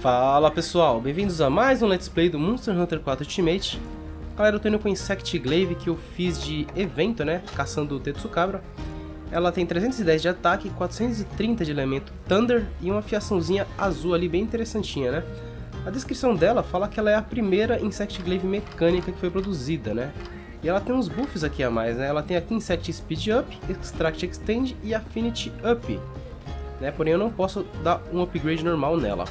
Fala pessoal, bem-vindos a mais um Let's Play do Monster Hunter 4 Ultimate. Galera, eu tô indo com Insect Glaive que eu fiz de evento, né, caçando o Tetsukabra. Ela tem 310 de ataque, 430 de elemento Thunder e uma fiaçãozinha azul ali bem interessantinha, né. A descrição dela fala que ela é a primeira Insect Glaive mecânica que foi produzida, né. E ela tem uns buffs aqui a mais, né, ela tem aqui Insect Speed Up, Extract Extend e Affinity Up. Né, porém eu não posso dar um upgrade normal nela.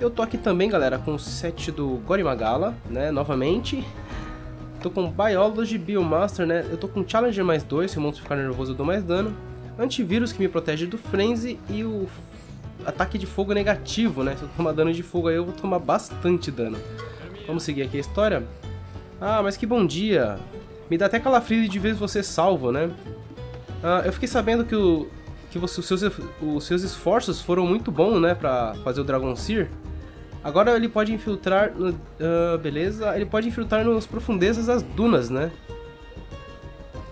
Eu tô aqui também, galera, com o set do Gorimagala, né, novamente. Tô com Biology, Biomaster, né, eu tô com Challenger mais 2, se o monstro ficar nervoso eu dou mais dano. Antivírus que me protege do Frenzy e o ataque de fogo negativo, né, se eu tomar dano de fogo aí eu vou tomar bastante dano. Vamos seguir aqui a história. Ah, mas que bom dia. Me dá até calafrio de ver você salvo, né. Ah, eu fiquei sabendo que o, que você, os, seus, os seus esforços foram muito bons, né, pra fazer o Dragon Seer. Agora ele pode infiltrar, no, uh, beleza, ele pode infiltrar nas profundezas das dunas, né.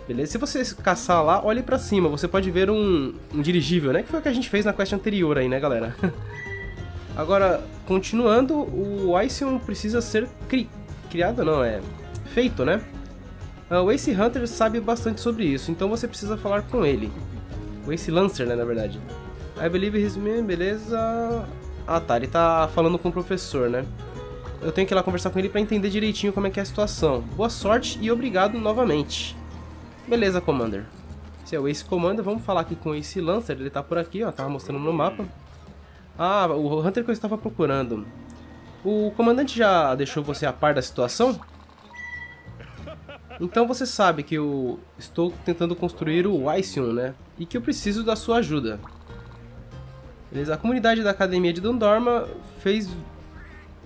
Beleza, se você caçar lá, olhe pra cima, você pode ver um, um dirigível, né, que foi o que a gente fez na quest anterior aí, né, galera. Agora, continuando, o Iceon precisa ser cri criado, não, é feito, né. Uh, o Ace Hunter sabe bastante sobre isso, então você precisa falar com ele. O Ace Lancer, né, na verdade. I believe his man, beleza. Ah tá, ele tá falando com o professor, né? Eu tenho que ir lá conversar com ele pra entender direitinho como é que é a situação. Boa sorte e obrigado novamente. Beleza, Commander. Esse é o Ace Commander, vamos falar aqui com o Ace Lancer, ele tá por aqui, ó, tava mostrando no mapa. Ah, o Hunter que eu estava procurando. O comandante já deixou você a par da situação? Então você sabe que eu estou tentando construir o Iceon, né? E que eu preciso da sua ajuda. Beleza? A comunidade da Academia de Dondorma fez...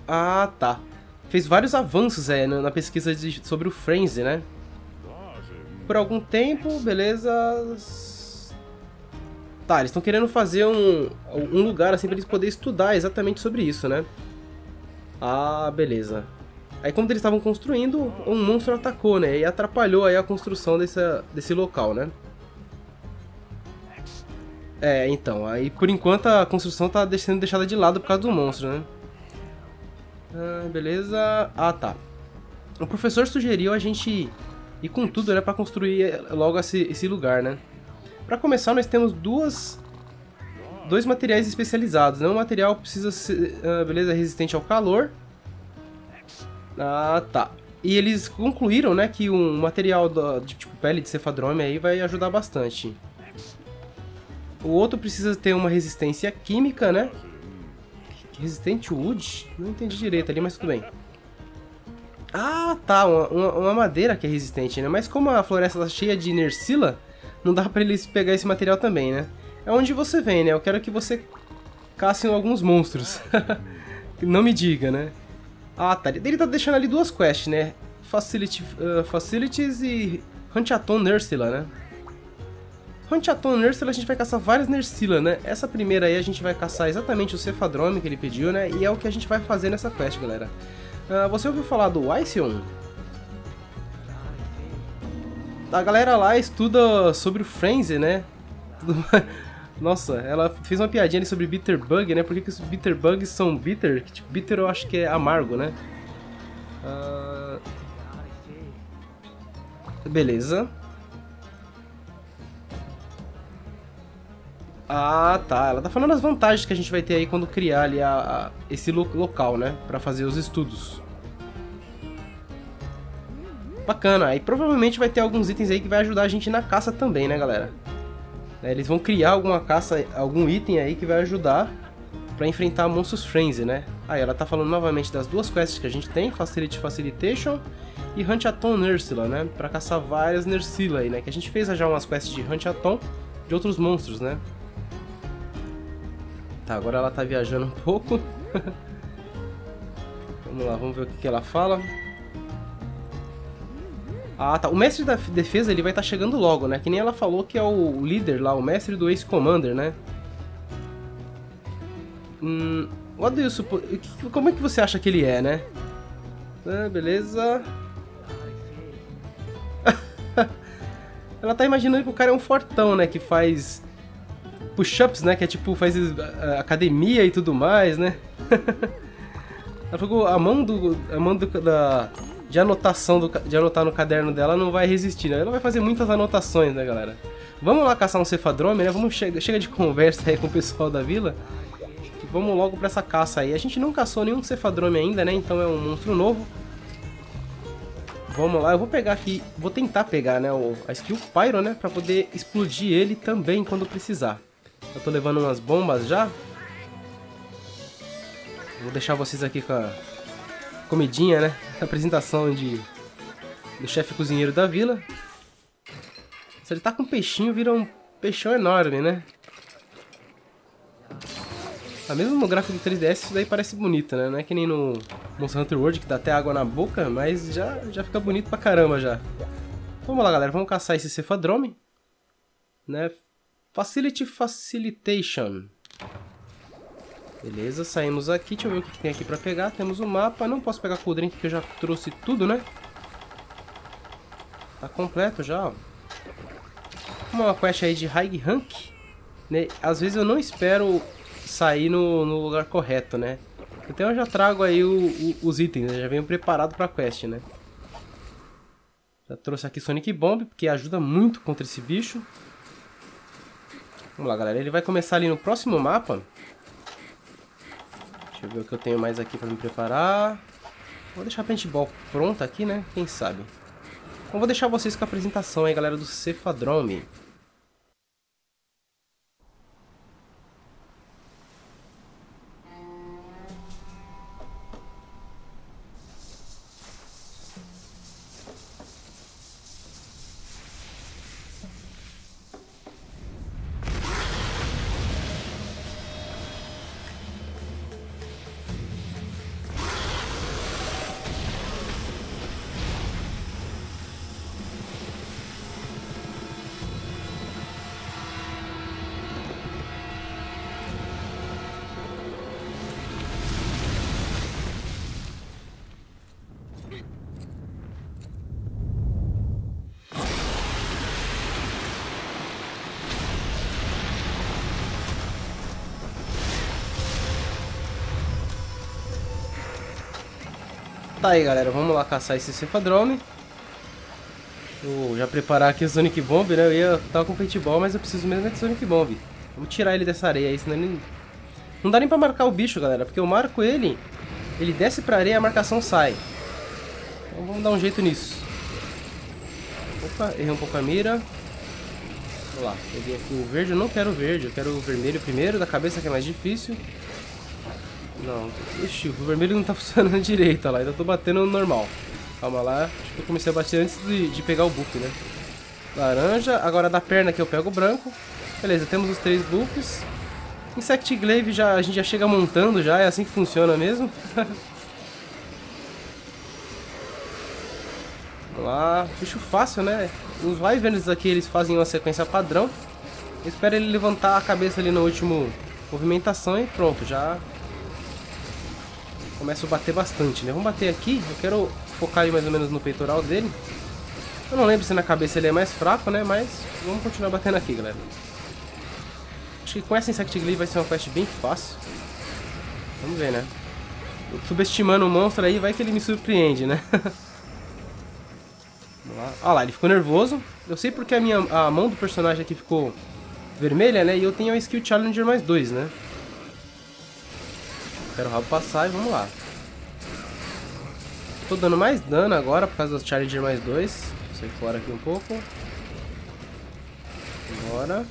Ah, tá. Fez vários avanços é, na pesquisa de... sobre o Frenzy, né? Por algum tempo, beleza... Tá, eles estão querendo fazer um, um lugar assim para eles poderem estudar exatamente sobre isso, né? Ah, beleza. Aí quando eles estavam construindo, um monstro atacou, né? E atrapalhou aí a construção desse, desse local, né? É, então, aí por enquanto a construção tá sendo deixada de lado por causa do monstro, né? Ah, beleza. Ah, tá. O professor sugeriu a gente ir com tudo, né, pra construir logo esse, esse lugar, né? Pra começar, nós temos duas... Dois materiais especializados, né? Um material precisa ser, uh, beleza, resistente ao calor ah, tá. E eles concluíram, né, que um material de tipo pele de cefadrome aí vai ajudar bastante. O outro precisa ter uma resistência química, né? Resistente wood? Não entendi direito ali, mas tudo bem. Ah, tá, uma, uma, uma madeira que é resistente, né? Mas como a floresta tá cheia de inercila, não dá pra eles pegar esse material também, né? É onde você vem, né? Eu quero que você caçem alguns monstros. não me diga, né? Ah, tá. Ele tá deixando ali duas quests, né? Facility, uh, Facilities e Hunchaton Nursila, né? Hunchaton Nursila a gente vai caçar várias Nursila, né? Essa primeira aí a gente vai caçar exatamente o Cefadrome que ele pediu, né? E é o que a gente vai fazer nessa quest, galera. Uh, você ouviu falar do Iceon? A galera lá estuda sobre o Frenzy, né? Nossa, ela fez uma piadinha ali sobre bitter bug, né? Por que, que os bitter bugs são bitter? Tipo, bitter eu acho que é amargo, né? Uh... Beleza. Ah, tá. Ela tá falando as vantagens que a gente vai ter aí quando criar ali a, a esse lo local, né? Pra fazer os estudos. Bacana. Aí provavelmente vai ter alguns itens aí que vai ajudar a gente na caça também, né, galera? Né, eles vão criar alguma caça, algum item aí que vai ajudar para enfrentar monstros frenzy, né? Aí ela tá falando novamente das duas quests que a gente tem, Facility Facilitation e Hunt Atom Nursila, né? Para caçar várias Nursila aí, né? Que a gente fez já umas quests de Hunt Atom de outros monstros, né? Tá, agora ela tá viajando um pouco. vamos lá, vamos ver o que, que ela fala. Ah, tá. O mestre da defesa ele vai estar tá chegando logo, né? Que nem ela falou que é o líder lá, o mestre do Ace Commander, né? Hum, what do you suppose... Como é que você acha que ele é, né? Ah, beleza. ela tá imaginando que o cara é um fortão, né? Que faz push-ups, né? Que é tipo, faz academia e tudo mais, né? Ela ficou, a mão do, a mão do, da, de anotação, do, de anotar no caderno dela não vai resistir, né? Ela vai fazer muitas anotações, né, galera? Vamos lá caçar um cefadrome, né? Vamos che chega de conversa aí com o pessoal da vila. Vamos logo pra essa caça aí. A gente não caçou nenhum cefadrome ainda, né? Então é um monstro novo. Vamos lá, eu vou pegar aqui, vou tentar pegar, né, a skill Pyro, né, pra poder explodir ele também quando precisar. Eu tô levando umas bombas já, Vou deixar vocês aqui com a comidinha, né? A apresentação de do chefe cozinheiro da vila. Se ele tá com um peixinho, vira um peixão enorme, né? Ah, mesmo no gráfico do 3DS isso daí parece bonito, né? Não é que nem no Monster Hunter World que dá até água na boca, mas já, já fica bonito pra caramba já. Vamos lá, galera. Vamos caçar esse cefadrome. Né? Facility Facilitation. Beleza, saímos aqui. Deixa eu ver o que tem aqui pra pegar. Temos o um mapa. Não posso pegar com o drink porque eu já trouxe tudo, né? Tá completo já, ó. Uma quest aí de High Rank. Né? Às vezes eu não espero sair no, no lugar correto, né? Então eu já trago aí o, o, os itens, né? já venho preparado pra quest, né? Já trouxe aqui Sonic Bomb, porque ajuda muito contra esse bicho. Vamos lá, galera. Ele vai começar ali no próximo mapa. Deixa eu ver o que eu tenho mais aqui pra me preparar. Vou deixar a paintball pronta aqui, né? Quem sabe. Então vou deixar vocês com a apresentação aí, galera, do Cefadrome. Tá aí, galera. Vamos lá caçar esse cefadrome. Vou já preparar aqui o Sonic Bomb, né? Eu ia tava com o paintball, mas eu preciso mesmo de Sonic Bomb. Vamos tirar ele dessa areia aí, senão ele... Não dá nem pra marcar o bicho, galera, porque eu marco ele, ele desce pra areia e a marcação sai. Então vamos dar um jeito nisso. Opa, errei um pouco a mira. Vamos lá, peguei aqui o verde, eu não quero o verde, eu quero o vermelho primeiro, da cabeça que é mais difícil. Não, ixi, o vermelho não tá funcionando direito, lá, ainda tô batendo normal. Calma lá, acho que eu comecei a bater antes de, de pegar o buff, né? Laranja, agora da perna que eu pego o branco. Beleza, temos os três buffs. Insect Glaive já, a gente já chega montando já, é assim que funciona mesmo. Vamos lá, bicho fácil, né? Os Wyverns aqui eles fazem uma sequência padrão. Eu espero ele levantar a cabeça ali no último movimentação e pronto, já começa a bater bastante, né? Vamos bater aqui, eu quero focar aí mais ou menos no peitoral dele. Eu não lembro se na cabeça ele é mais fraco, né? Mas vamos continuar batendo aqui, galera. Acho que com essa Insect Glaive vai ser uma quest bem fácil. Vamos ver, né? Subestimando o monstro aí, vai que ele me surpreende, né? Vamos lá. Olha lá, ele ficou nervoso. Eu sei porque a, minha, a mão do personagem aqui ficou vermelha, né? E eu tenho a Skill Challenger mais dois, né? Quero o rabo passar e vamos lá. Tô dando mais dano agora por causa do Challenger mais dois. Sai fora aqui um pouco. Bora.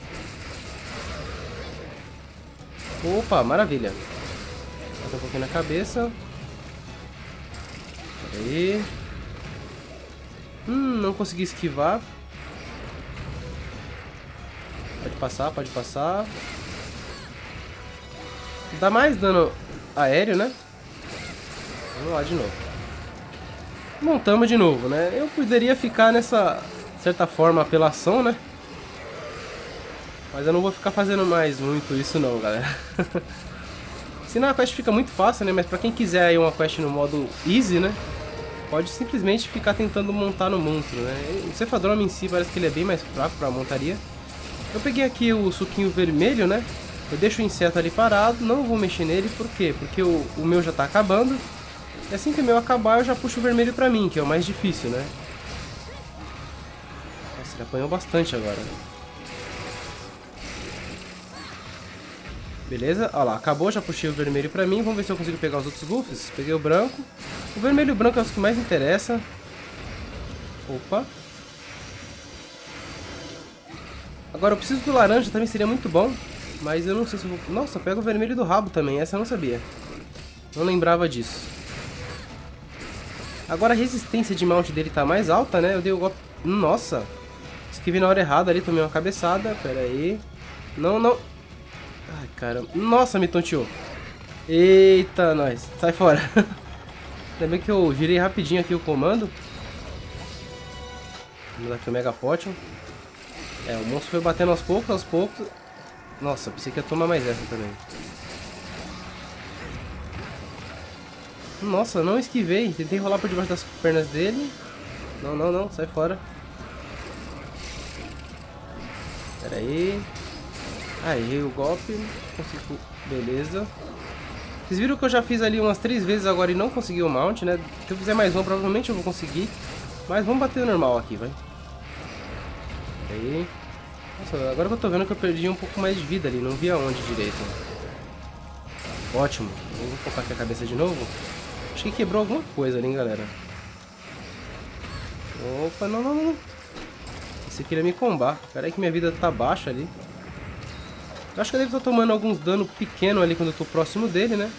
Opa, maravilha. Bota um pouquinho na cabeça. Pera aí. Hum, não consegui esquivar. Pode passar, pode passar. Dá mais dano aéreo, né? Vamos lá de novo. Montamos de novo, né? Eu poderia ficar nessa, certa forma, apelação, né? Mas eu não vou ficar fazendo mais muito isso não, galera. Senão a quest fica muito fácil, né? Mas pra quem quiser aí uma quest no modo easy, né? Pode simplesmente ficar tentando montar no monstro, né? O Cefadrome em si parece que ele é bem mais fraco pra montaria. Eu peguei aqui o suquinho vermelho, né? Eu deixo o inseto ali parado, não vou mexer nele, por quê? Porque o, o meu já tá acabando. E assim que o meu acabar, eu já puxo o vermelho pra mim, que é o mais difícil, né? Nossa, ele apanhou bastante agora. Beleza, olha lá, acabou, já puxei o vermelho pra mim. Vamos ver se eu consigo pegar os outros buffs. Peguei o branco. O vermelho e o branco é os que mais interessa. Opa. Agora eu preciso do laranja, também seria muito bom. Mas eu não sei se vou... Nossa, pega o vermelho do rabo também, essa eu não sabia. Não lembrava disso. Agora a resistência de mount dele tá mais alta, né? Eu dei o golpe... Nossa! Esquive na hora errada ali, tomei uma cabeçada. Pera aí. Não, não. Ai, cara. Nossa, me tonteou. Eita, nós. Sai fora. Ainda bem que eu girei rapidinho aqui o comando. Vamos dar aqui o Mega Potion. É, o monstro foi batendo aos poucos, aos poucos. Nossa, pensei que ia tomar mais essa também. Nossa, não esquivei. Tentei rolar por debaixo das pernas dele. Não, não, não. Sai fora. Pera aí. Ah, o golpe. Consigo... Beleza. Vocês viram que eu já fiz ali umas três vezes agora e não consegui o mount, né? Se eu fizer mais uma, provavelmente eu vou conseguir. Mas vamos bater normal aqui, vai. Aí. Nossa, agora que eu tô vendo que eu perdi um pouco mais de vida ali, não vi aonde direito. Ótimo. Vou focar aqui a cabeça de novo. Acho que quebrou alguma coisa ali, hein, galera. Opa, não, não, não. Esse queria me combar. Pera aí que minha vida tá baixa ali. Eu acho que eu devo estar tomando alguns dano pequeno ali quando eu tô próximo dele, né?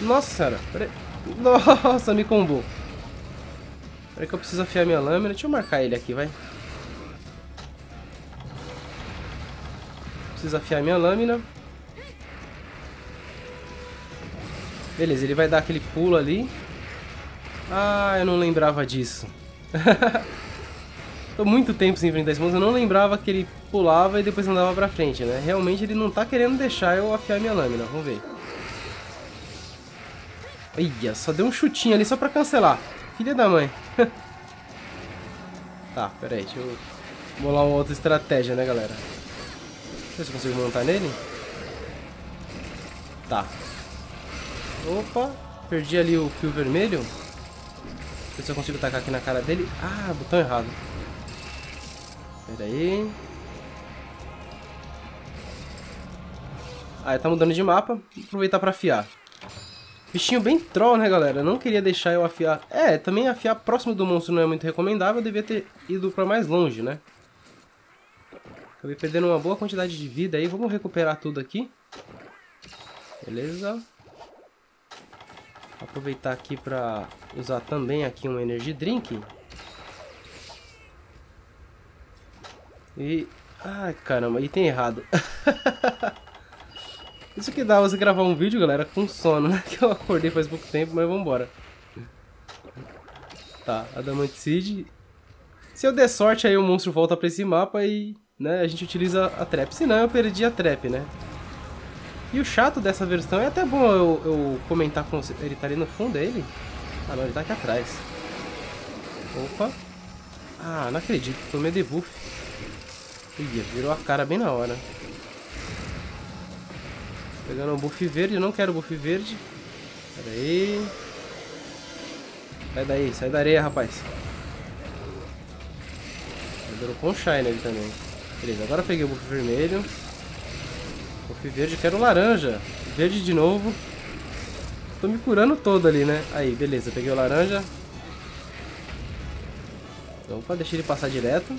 Nossa senhora, pera aí. Nossa, me combou. Peraí que eu preciso afiar minha lâmina. Deixa eu marcar ele aqui, vai. Preciso afiar minha lâmina. Beleza, ele vai dar aquele pulo ali. Ah, eu não lembrava disso. Tô muito tempo sem enfrentar esse monstro, eu não lembrava que ele pulava e depois andava pra frente, né? Realmente ele não tá querendo deixar eu afiar minha lâmina, vamos ver. Ia, só deu um chutinho ali só pra cancelar. Filha da mãe. tá, pera aí, deixa eu bolar uma outra estratégia, né, galera? Ver se eu consigo montar nele. Tá. Opa, perdi ali o fio vermelho. Ver se eu consigo tacar aqui na cara dele. Ah, botão errado. Pera aí. Ah, tá mudando de mapa. Vou aproveitar pra afiar. Bichinho bem troll, né, galera? não queria deixar eu afiar... É, também afiar próximo do monstro não é muito recomendável. Eu devia ter ido pra mais longe, né? Acabei perdendo uma boa quantidade de vida aí. Vamos recuperar tudo aqui. Beleza. Aproveitar aqui pra usar também aqui um Energy Drink. E... Ai, caramba, item errado. Isso que dá você gravar um vídeo, galera, com sono, né? Que eu acordei faz pouco tempo, mas vambora. Tá, Adamant Seed. Se eu der sorte, aí o monstro volta pra esse mapa e né, a gente utiliza a trap. Senão eu perdi a trap, né? E o chato dessa versão é até bom eu, eu comentar com você. Ele tá ali no fundo, é ele? Ah, não, ele tá aqui atrás. Opa. Ah, não acredito, tomei debuff. Ih, virou a cara bem na hora. Pegando um buff verde, não quero buff verde. Pera aí. Sai daí, sai da areia, rapaz. Dropou um Shine ali também. Beleza, agora peguei o buff vermelho. Buff verde, quero laranja. Verde de novo. Tô me curando todo ali, né? Aí, beleza, peguei o laranja. Opa, deixei ele passar direto.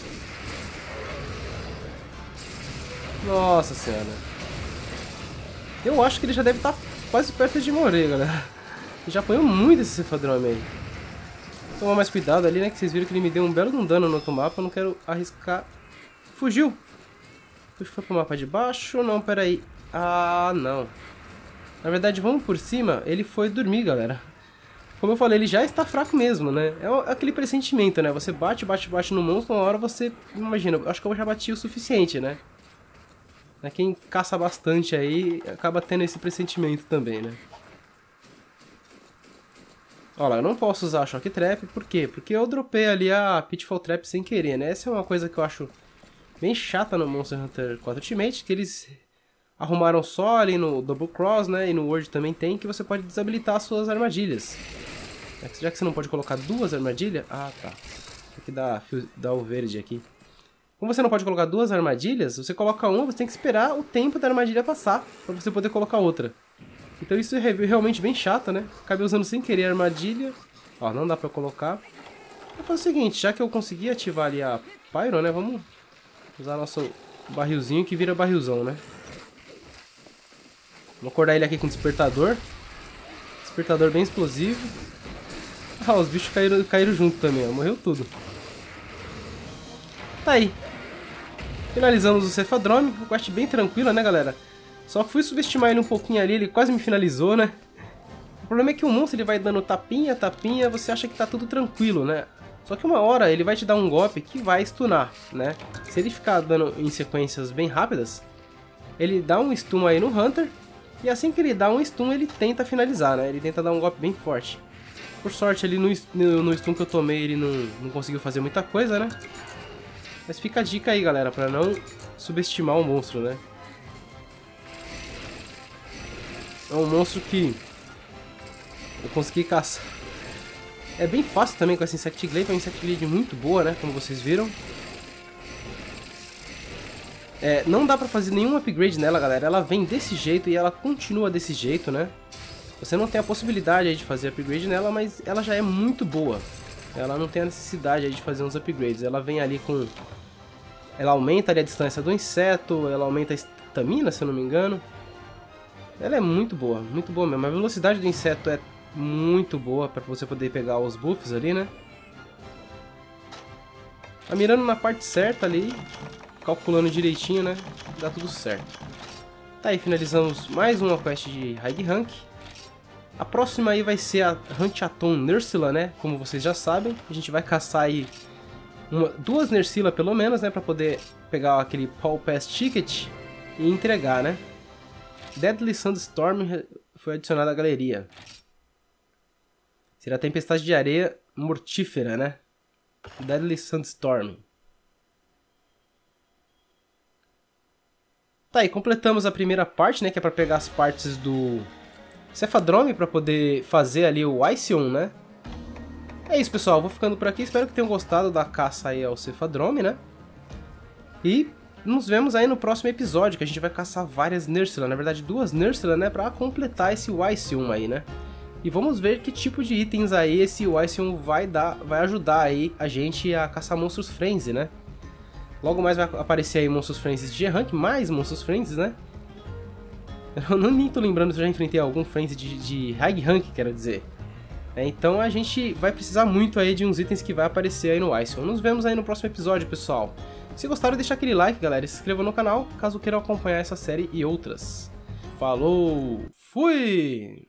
Nossa senhora. Eu acho que ele já deve estar tá quase perto de morrer, galera. Ele já apanhou muito esse cefadrome aí. Tomar mais cuidado ali, né? Que vocês viram que ele me deu um belo dano no outro mapa. Eu não quero arriscar. Fugiu! Foi pro mapa de baixo? Não, peraí. Ah, não. Na verdade, vamos por cima. Ele foi dormir, galera. Como eu falei, ele já está fraco mesmo, né? É aquele pressentimento, né? Você bate, bate, bate no monstro, uma hora você... Imagina, acho que eu já bati o suficiente, né? Né? Quem caça bastante aí acaba tendo esse pressentimento também, né? Olha lá, eu não posso usar a Shock Trap, por quê? Porque eu dropei ali a Pitfall Trap sem querer, né? Essa é uma coisa que eu acho bem chata no Monster Hunter 4 Ultimate, que eles arrumaram só ali no Double Cross, né? E no Word também tem, que você pode desabilitar as suas armadilhas. É já que você não pode colocar duas armadilhas... Ah, tá. Tem que dar, dar o verde aqui. Como você não pode colocar duas armadilhas, você coloca uma, você tem que esperar o tempo da armadilha passar para você poder colocar outra. Então isso é realmente bem chato, né? Acabei usando sem querer a armadilha. Ó, não dá pra colocar. Vou fazer o seguinte, já que eu consegui ativar ali a Pyro, né? Vamos usar nosso barrilzinho que vira barrilzão, né? Vamos acordar ele aqui com despertador. Despertador bem explosivo. Ah, os bichos caíram, caíram junto também, ó. Morreu tudo. Tá aí. Finalizamos o Cefadrome. Um quest bem tranquila, né, galera? Só que fui subestimar ele um pouquinho ali, ele quase me finalizou, né? O problema é que o monstro ele vai dando tapinha, tapinha, você acha que tá tudo tranquilo, né? Só que uma hora ele vai te dar um golpe que vai stunar, né? Se ele ficar dando em sequências bem rápidas, ele dá um stun aí no Hunter, e assim que ele dá um stun, ele tenta finalizar, né? Ele tenta dar um golpe bem forte. Por sorte, ali no, no, stun que eu tomei, ele não, não conseguiu fazer muita coisa, né? Mas fica a dica aí, galera, pra não subestimar o monstro, né? É um monstro que eu consegui caçar. É bem fácil também com essa Insect Glaive, é uma Insect Glaive muito boa, né? Como vocês viram. É, não dá pra fazer nenhum upgrade nela, galera. Ela vem desse jeito e ela continua desse jeito, né? Você não tem a possibilidade de fazer upgrade nela, mas ela já é muito boa. Ela não tem a necessidade de fazer uns upgrades. Ela vem ali com... Ela aumenta a distância do inseto, ela aumenta a estamina, se eu não me engano. Ela é muito boa, muito boa mesmo. A velocidade do inseto é muito boa para você poder pegar os buffs ali, né? Tá mirando na parte certa ali, calculando direitinho, né? Dá tudo certo. Tá aí, finalizamos mais uma quest de High Rank. A próxima aí vai ser a Hunchaton Nursila, né? Como vocês já sabem, a gente vai caçar aí uma, duas Nersila pelo menos, né? Pra poder pegar aquele Paul Pass Ticket e entregar, né? Deadly Sandstorm foi adicionado à galeria. Será tempestade de areia mortífera, né? Deadly Sandstorm. Tá aí, completamos a primeira parte, né? Que é pra pegar as partes do Cephadrome para poder fazer ali o Iceon, né? É isso, pessoal. Vou ficando por aqui. Espero que tenham gostado da caça aí ao Cephadrome, né? E nos vemos aí no próximo episódio, que a gente vai caçar várias Nursila. Na verdade, duas Nursila, né? Pra completar esse Iceon aí, né? E vamos ver que tipo de itens aí esse Iceon vai dar, vai ajudar aí a gente a caçar monstros frenzy, né? Logo mais vai aparecer aí monstros frenzy de rank, mais monstros frenzy, né? Eu não nem tô lembrando se eu já enfrentei algum Frenzy de, de high rank, quero dizer. É, então a gente vai precisar muito aí de uns itens que vai aparecer aí no Ice. Nos vemos aí no próximo episódio, pessoal. Se gostaram, deixa aquele like, galera, se inscreva no canal, caso queiram acompanhar essa série e outras. Falou! Fui!